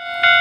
you